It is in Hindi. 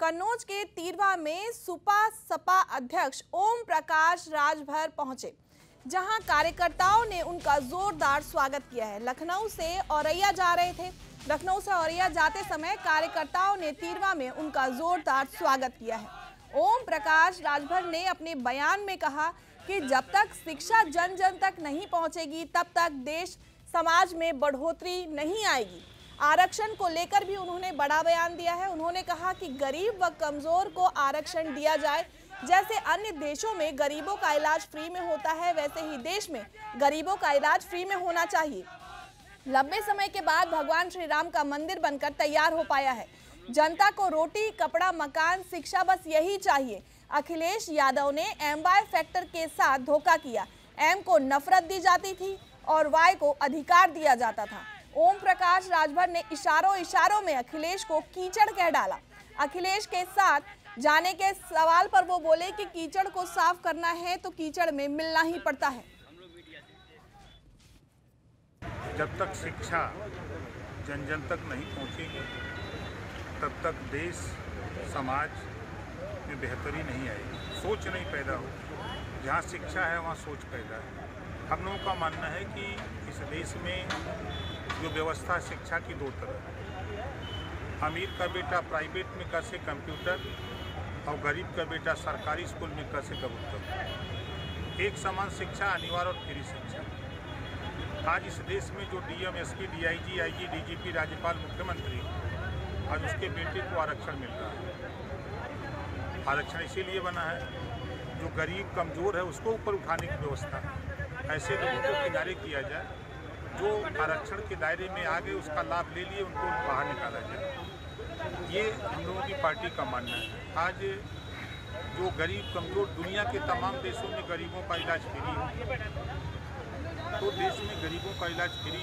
कन्नौज के तीरवा में सुपा सपा अध्यक्ष ओम प्रकाश राजभर पहुँचे, जहाँ कार्यकर्ताओं ने उनका जोरदार स्वागत किया है। लखनऊ से औरैया जा रहे थे। लखनऊ से औरैया जाते समय कार्यकर्ताओं ने तीरवा में उनका जोरदार स्वागत किया है। ओम प्रकाश राजभर ने अपने बयान में कहा कि जब तक शिक्षा जन जन तक नहीं पहुंचेगी, तब तक देश समाज में बढ़ोतरी नहीं आएगी। आरक्षण को लेकर भी उन्होंने बड़ा बयान दिया है। उन्होंने कहा कि गरीब व कमज़ोर को आरक्षण दिया जाए। जैसे अन्य देशों में गरीबों का इलाज फ्री में होता है, वैसे ही देश में गरीबों का इलाज फ्री में होना चाहिए। लंबे समय के बाद भगवान श्री राम का मंदिर बनकर तैयार हो पाया है। जनता को रोटी, कपड़ा, मकान, शिक्षा बस यही चाहिए। अखिलेश यादव ने एम वाई फैक्टर के साथ धोखा किया। एम को नफरत दी जाती थी और वाई को अधिकार दिया जाता था। ओम प्रकाश राजभर ने इशारों इशारों में अखिलेश को कीचड़ कह डाला। अखिलेश के साथ जाने के सवाल पर वो बोले कि कीचड़ को साफ़ करना है तो कीचड़ में मिलना ही पड़ता है। जब तक शिक्षा जन जन तक नहीं पहुंचेगी, तब तक देश, समाज में बेहतरी नहीं आएगी। सोच नहीं पैदा हो जहाँ शिक्षा है, वहाँ सोच पैदा है। हम लोगों का मानना है कि इस देश में जो व्यवस्था शिक्षा की दो तरह है। अमीर का बेटा प्राइवेट में कैसे कंप्यूटर और गरीब का बेटा सरकारी स्कूल में कैसे कबूतर? एक समान शिक्षा, अनिवार्य और फ्री शिक्षा। आज इस देश में जो DM, SP, DIG, IG, DGP, राज्यपाल, मुख्यमंत्री, आज उसके बेटे को आरक्षण मिल रहा है। आरक्षण इसीलिए बना है जो गरीब, कमज़ोर है, उसको ऊपर उठाने की व्यवस्था। ऐसे लोगों को किनारे किया जाए, जो आरक्षण के दायरे में आ गए, उसका लाभ ले लिए, उनको बाहर निकाला जाए। ये हम लोगों की पार्टी का मानना है। आज जो गरीब, कमज़ोर दुनिया के तमाम देशों में गरीबों का इलाज फ्री तो देश में गरीबों का इलाज फ्री